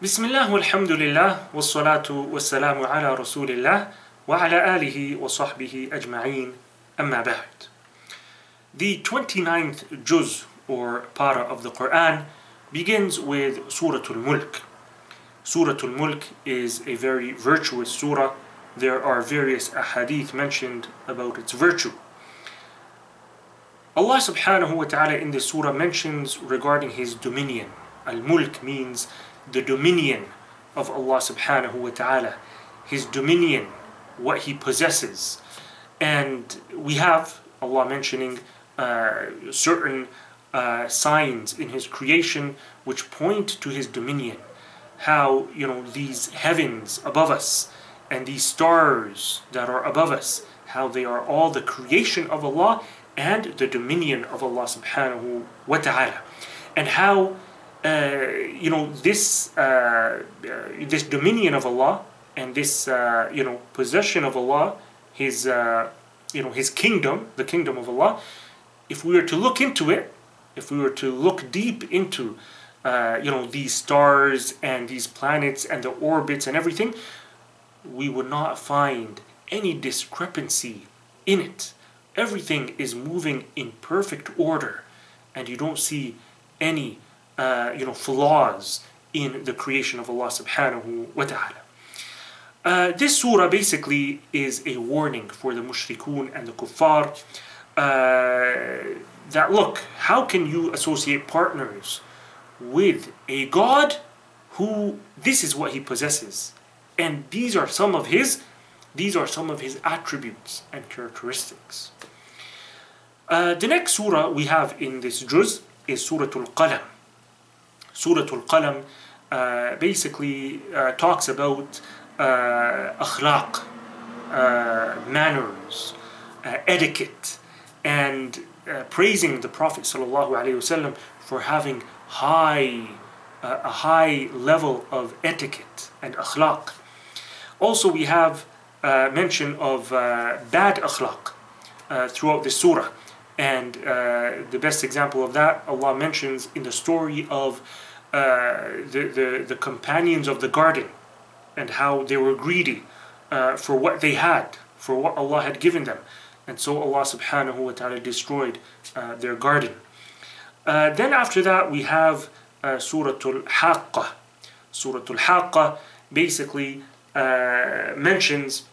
Bismillah walhamdulillah wassalatu wassalamu ala rasulillah wa ala alihi wa sahbihi ajma'in amma ba'd. The 29th juz or para of the Quran begins with Surah Al-Mulk. Surah Al-Mulk is a very virtuous surah. There are various ahadith mentioned about its virtue. Allah subhanahu wa ta'ala in this surah mentions regarding his dominion. Al-Mulk means the dominion of Allah subhanahu wa ta'ala, His dominion, what He possesses. And we have Allah mentioning uh, certain uh, signs in His creation which point to His dominion. How, you know, these heavens above us and these stars that are above us, how they are all the creation of Allah and the dominion of Allah subhanahu wa ta'ala. And how you know this uh, uh, this dominion of Allah and this uh, you know possession of Allah, His uh, you know His kingdom, the kingdom of Allah. If we were to look into it, if we were to look deep into uh, you know these stars and these planets and the orbits and everything, we would not find any discrepancy in it. Everything is moving in perfect order, and you don't see any uh, you know, flaws in the creation of Allah subhanahu wa ta'ala. Uh, this surah basically is a warning for the mushrikun and the kuffar uh, that look, how can you associate partners with a God who this is what he possesses, and these are some of his these are some of his attributes and characteristics. Uh, the next surah we have in this juz is Surah Al-Qalam. Surah Al-Qalam uh, basically uh, talks about uh, akhlaq, uh, manners, uh, etiquette, and uh, praising the Prophet ﷺ for having high, a high level of etiquette and akhlaq. Also, we have mention of bad akhlaq throughout the surah. And the best example of that, Allah mentions in the story of the, the, the companions of the garden and how they were greedy uh, for what they had, for what Allah had given them. And so Allah subhanahu wa ta'ala destroyed uh, their garden. Uh, then after that we have uh, Surah Al-Haqqah. Surah Al-Haqqah basically uh, mentions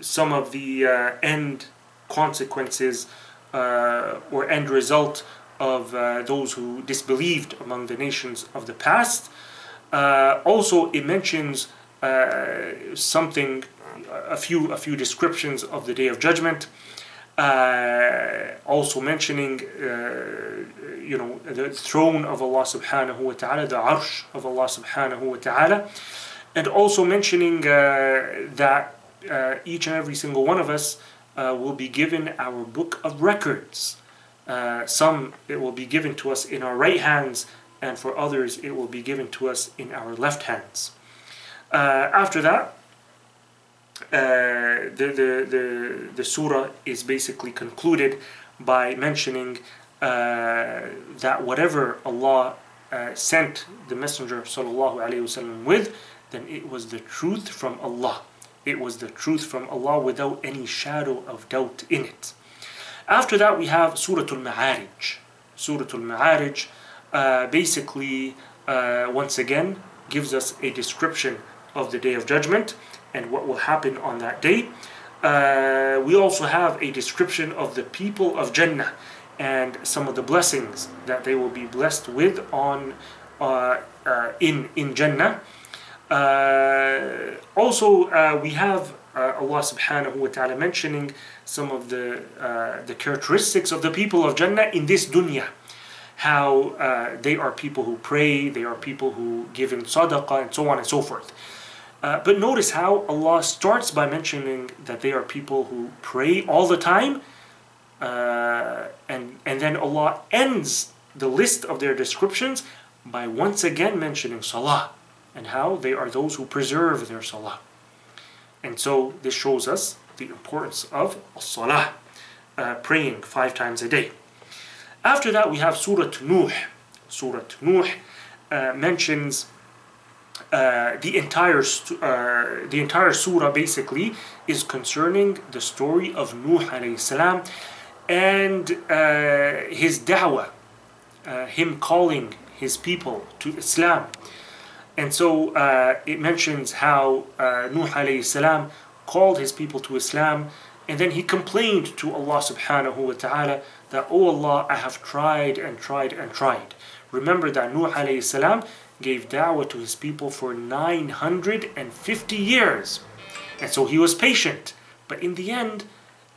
some of the end consequences or end result of uh, those who disbelieved among the nations of the past. Uh, also, it mentions uh, something, a few, a few descriptions of the Day of Judgment. Uh, also mentioning, uh, you know, the throne of Allah Subhanahu wa Taala, the Arsh of Allah Subhanahu wa Taala, and also mentioning that each and every single one of us will be given our book of records. Uh, some it will be given to us in our right hands, and for others it will be given to us in our left hands. Uh, after that, uh, the, the, the, the surah is basically concluded by mentioning uh, that whatever Allah uh, sent the Messenger وسلم, with, then it was the truth from Allah. It was the truth from Allah without any shadow of doubt in it. After that, we have Surah Al Ma'arij. Surah Al Ma'arij uh, basically, uh, once again, gives us a description of the Day of Judgment and what will happen on that day. Uh, we also have a description of the people of Jannah and some of the blessings that they will be blessed with on uh, uh, in in Jannah. Uh, also, we have Allah subhanahu wa ta'ala mentioning some of the, uh, the characteristics of the people of Jannah in this dunya. How uh, they are people who pray, they are people who give in sadaqah, and so on and so forth. Uh, but notice how Allah starts by mentioning that they are people who pray all the time, uh, and, and then Allah ends the list of their descriptions by once again mentioning salah and how they are those who preserve their salah. And so this shows us the importance of salah, uh, praying five times a day. After that, we have Surah Nuh. Surah Nuh uh, mentions uh, the entire uh, the entire surah basically is concerning the story of Nuh salam and uh, his da'wah, uh, him calling his people to Islam. And so uh, it mentions how Nuh salam called his people to Islam and then he complained to Allah subhanahu wa ta'ala that, Oh Allah, I have tried and tried and tried. Remember that Nuh alayhi salam gave da'wah to his people for 950 years. And so he was patient. But in the end,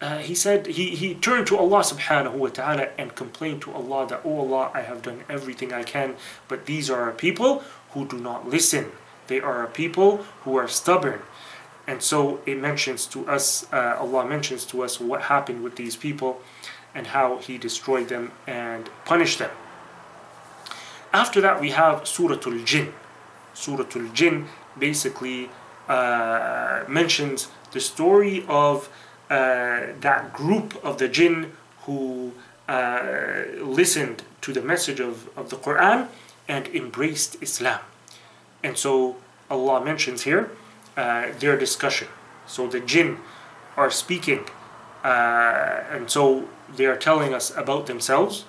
uh, he said, he, he turned to Allah subhanahu wa ta'ala and complained to Allah that, Oh Allah, I have done everything I can, but these are a people who do not listen. They are a people who are stubborn. And so it mentions to us, uh, Allah mentions to us what happened with these people and how He destroyed them and punished them. After that, we have Surah Al Jinn. Surah Al Jinn basically uh, mentions the story of uh, that group of the jinn who uh, listened to the message of, of the Quran and embraced Islam. And so Allah mentions here uh, their discussion. So the jinn are speaking, uh, and so they are telling us about themselves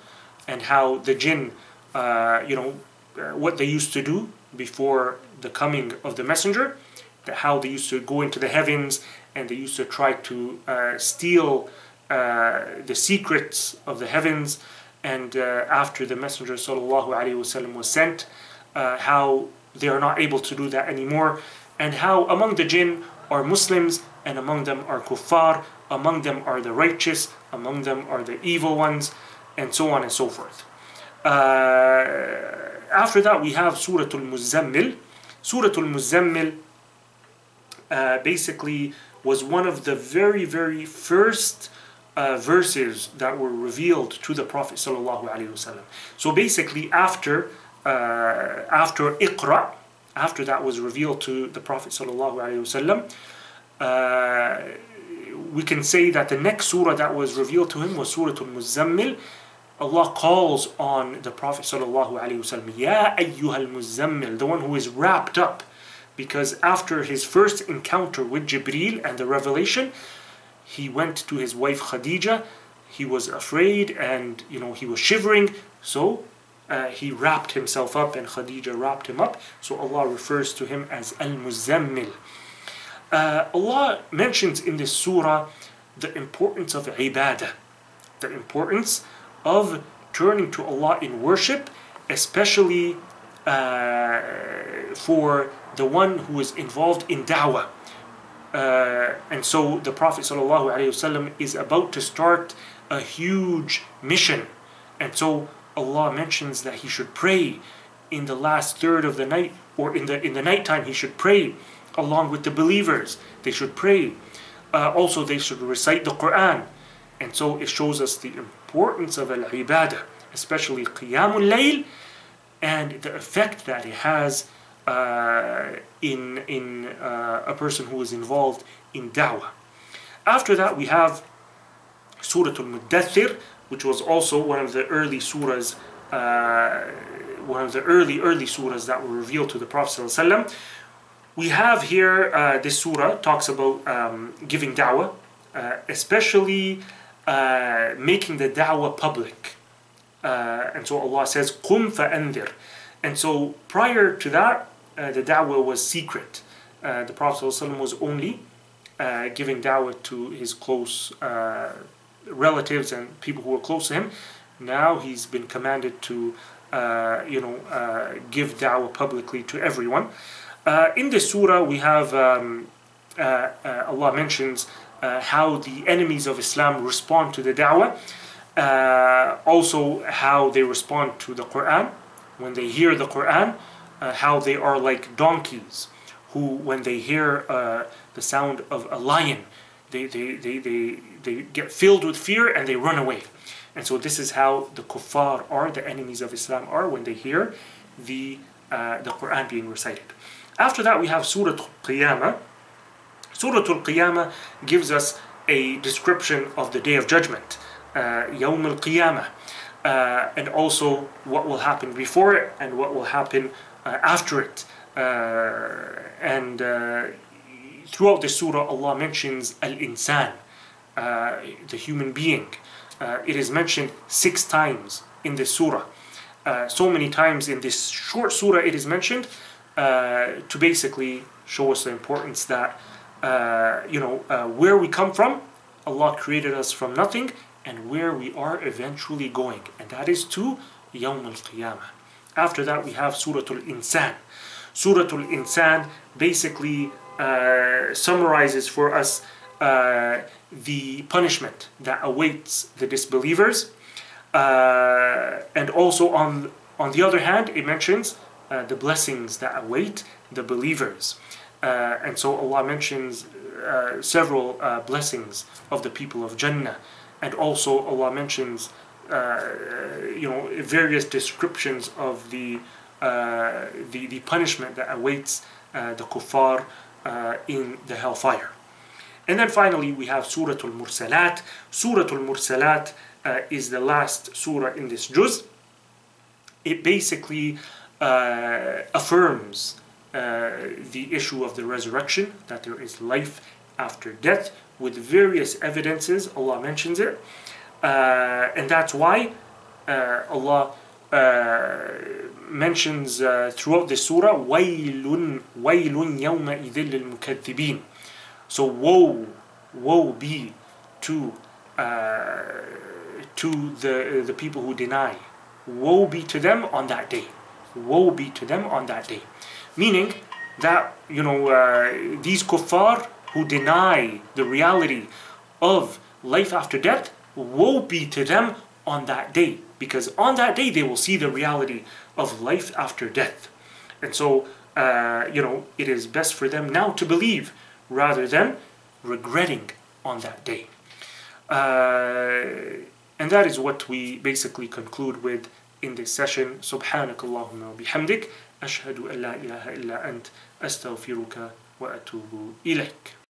and how the jinn uh, you know, uh, what they used to do before the coming of the messenger, how they used to go into the heavens and they used to try to uh, steal uh, the secrets of the heavens. And uh, after the messenger وسلم, was sent, how they are not able to do that anymore, and how among the jinn are Muslims and among them are kuffar, among them are the righteous, among them are the evil ones, and so on and so forth. Uh, after that, we have Surah Al Muzammil. Surah Al Muzammil uh, basically was one of the very, very first uh, verses that were revealed to the Prophet ﷺ. So basically, after uh, after Iqra, after that was revealed to the Prophet ﷺ, uh, we can say that the next surah that was revealed to him was Surah Al Muzammil, Allah calls on the Prophet ﷺ, Ya ayyuhal muzammil, the one who is wrapped up. Because after his first encounter with Jibril and the revelation, he went to his wife Khadija. He was afraid and you know he was shivering. So uh, he wrapped himself up and Khadija wrapped him up. So Allah refers to him as Al Muzammil. Uh, Allah mentions in this surah the importance of ibadah, the importance of turning to Allah in worship, especially uh, for the one who is involved in da'wah. Uh, and so the Prophet ﷺ is about to start a huge mission. And so Allah mentions that he should pray in the last third of the night, or in the in the nighttime he should pray along with the believers. They should pray. Uh, also, they should recite the Quran. And so it shows us the importance of al-ibadah, especially qiyamul layl, and the effect that it has uh, in, in uh, a person who is involved in da'wah. After that, we have Surah Al-Muddathir, which was also one of the early surahs, uh, one of the early, early surahs that were revealed to the Prophet ﷺ. We have here, uh, this surah talks about um, giving da'wah, uh, especially uh, making the da'wah public. Uh, and so Allah says, قُمْ فَأَنذِرْ And so prior to that, uh, the da'wah was secret. Uh, the Prophet ﷺ was only uh, giving da'wah to his close uh, relatives and people who were close to him. Now he's been commanded to, you know, give da'wah publicly to everyone. in this surah, we have um, Allah mentions uh, how the enemies of Islam respond to the da'wah, uh, also how they respond to the Quran when they hear the Quran, uh, how they are like donkeys who, when they hear uh, the sound of a lion, they, they, they, they, they get filled with fear and they run away. And so this is how the kuffar are, the enemies of Islam are when they hear the, uh, the Quran being recited. After that we have Surah Al Qiyamah, Surah Al-Qiyamah gives us a description of the Day of Judgment, uh, Yawm al-Qiyamah. uh, and also what will happen before it and what will happen uh, after it. Uh, and throughout the surah, Allah mentions al insan, uh, the human being. Uh, it is mentioned six times in this surah. so many times in this short surah, it is mentioned to basically show us the importance that you know where we come from. Allah created us from nothing, and where we are eventually going, and that is to Yawm al Qiyamah. After that, we have Surah Al Insan. Surah Al Insan basically uh, summarizes for us uh, the punishment that awaits the disbelievers. Uh, and also, on, on the other hand, it mentions uh, the blessings that await the believers. Uh, and so, Allah mentions uh, several blessings of the people of Jannah and also Allah mentions you know various descriptions of the the, the punishment that awaits the kuffar uh, in the hellfire. And then finally we have Surah Al-Mursalat. Surah Al-Mursalat uh, is the last surah in this juz. It basically uh, affirms the issue of the resurrection, that there is life after death, with various evidences. Allah mentions it. Uh, and that's why uh, Allah uh, mentions uh, throughout the surah وَيْلٌ وَيْلٌ يَوْمَئِذٍ لِلْمُكَذِّبِينَ So woe, woe be to uh, to the the people who deny. Woe be to them on that day. Woe be to them on that day. Meaning that you know uh, these kuffar who deny the reality of life after death, woe be to them on that day. Because on that day they will see the reality of life after death. And so, uh, you know, it is best for them now to believe rather than regretting on that day. Uh, and that is what we basically conclude with in this session. سبحانك اللهم وبحمدك أشهد أن لا إله إلا أنت أستغفرك وأتوب إليك